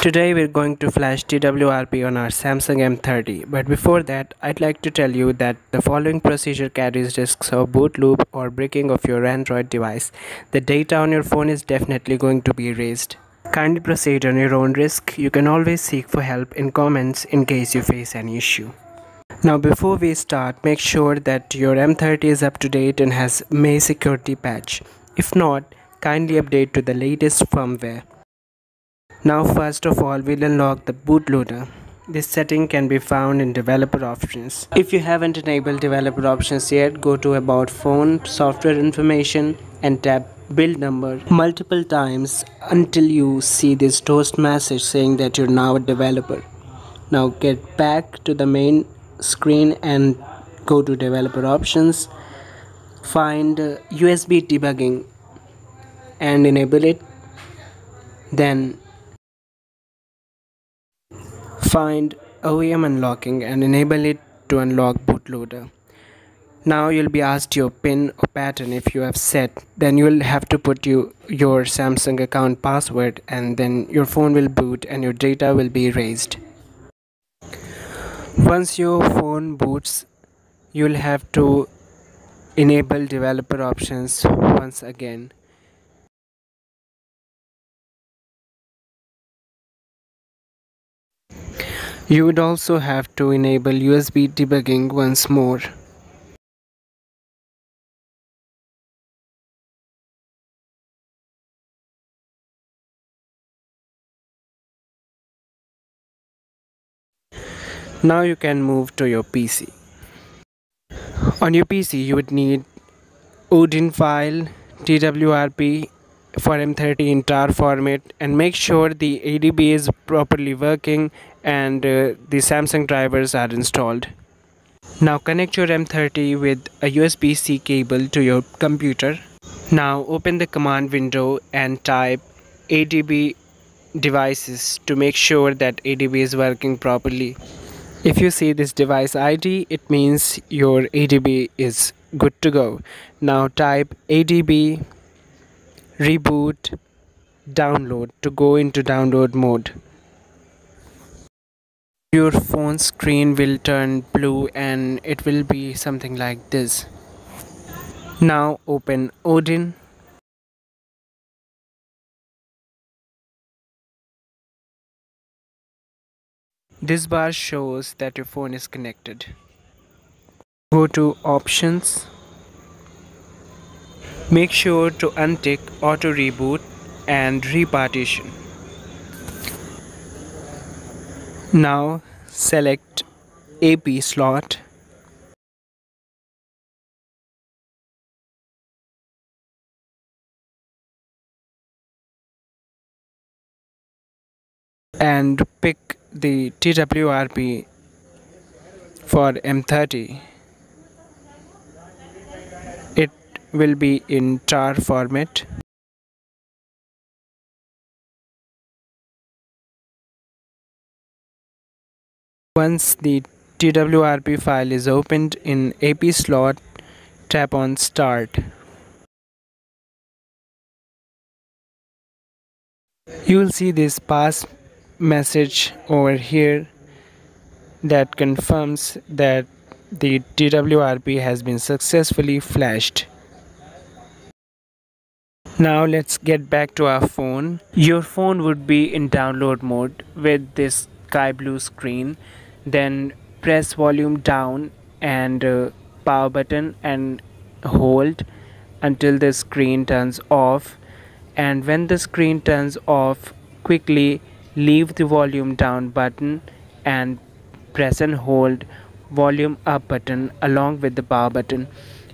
Today we're going to flash TWRP on our Samsung M30 but before that I'd like to tell you that the following procedure carries risks of boot loop or breaking of your Android device. The data on your phone is definitely going to be erased. Kindly proceed on your own risk. You can always seek for help in comments in case you face any issue. Now before we start make sure that your M30 is up to date and has May security patch. If not, kindly update to the latest firmware. Now first of all we'll unlock the bootloader. This setting can be found in developer options. If you haven't enabled developer options yet, go to about phone, software information and tap build number multiple times until you see this toast message saying that you're now a developer. Now get back to the main screen and go to developer options. Find uh, USB debugging and enable it. Then Find OEM unlocking and enable it to unlock bootloader. Now you'll be asked your PIN or pattern if you have set. Then you'll have to put you, your Samsung account password and then your phone will boot and your data will be erased. Once your phone boots, you'll have to enable developer options once again. You would also have to enable USB debugging once more. Now you can move to your PC. On your PC you would need Odin file, TWRP, for M30 in TAR format and make sure the ADB is properly working and uh, the Samsung drivers are installed. Now connect your M30 with a USB-C cable to your computer. Now open the command window and type ADB devices to make sure that ADB is working properly. If you see this device ID, it means your ADB is good to go. Now type ADB reboot download to go into download mode your phone screen will turn blue and it will be something like this. Now open odin. This bar shows that your phone is connected. Go to options. Make sure to untick auto reboot and repartition. Now select AP slot. and pick the TWRP for M30 It will be in tar format once the TWRP file is opened in AP slot tap on start you will see this pass message over here that confirms that the TWRP has been successfully flashed now let's get back to our phone. Your phone would be in download mode with this sky blue screen. Then press volume down and uh, power button and hold until the screen turns off and when the screen turns off quickly leave the volume down button and press and hold volume up button along with the power button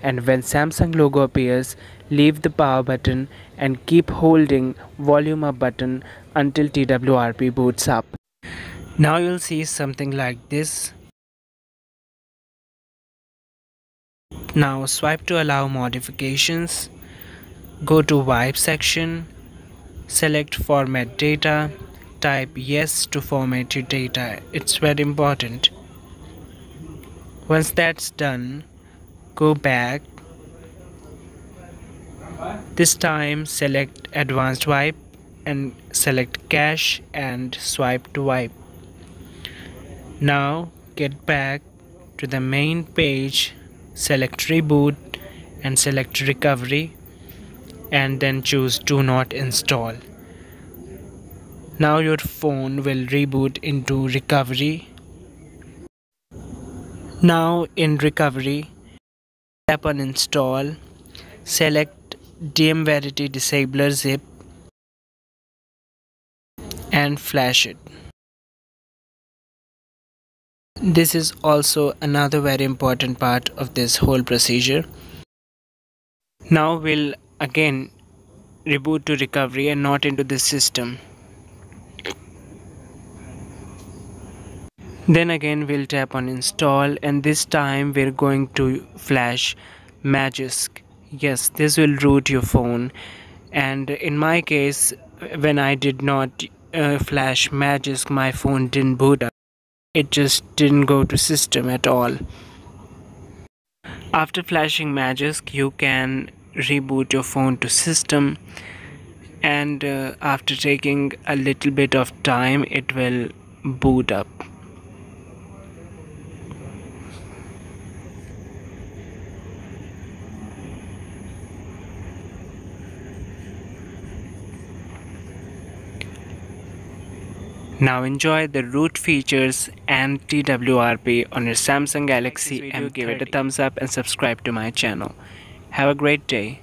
and when Samsung logo appears leave the power button and keep holding volume up button until TWRP boots up. Now you'll see something like this. Now swipe to allow modifications. Go to wipe section. Select format data. Type yes to format your data. It's very important. Once that's done, go back this time select advanced wipe and select cache and swipe to wipe now get back to the main page select reboot and select recovery and then choose do not install. Now your phone will reboot into recovery. Now in recovery tap on install select dmverity disabler zip and flash it this is also another very important part of this whole procedure. Now we'll again reboot to recovery and not into the system. Then again we'll tap on install and this time we're going to flash magisk yes this will root your phone. And in my case when i did not uh, flash magisk my phone didn't boot up it just didn't go to system at all. After flashing magisk you can reboot your phone to system. And uh, after taking a little bit of time it will boot up Now enjoy the root features and TWRP on your Samsung Galaxy M. Give it a thumbs up and subscribe to my channel. Have a great day.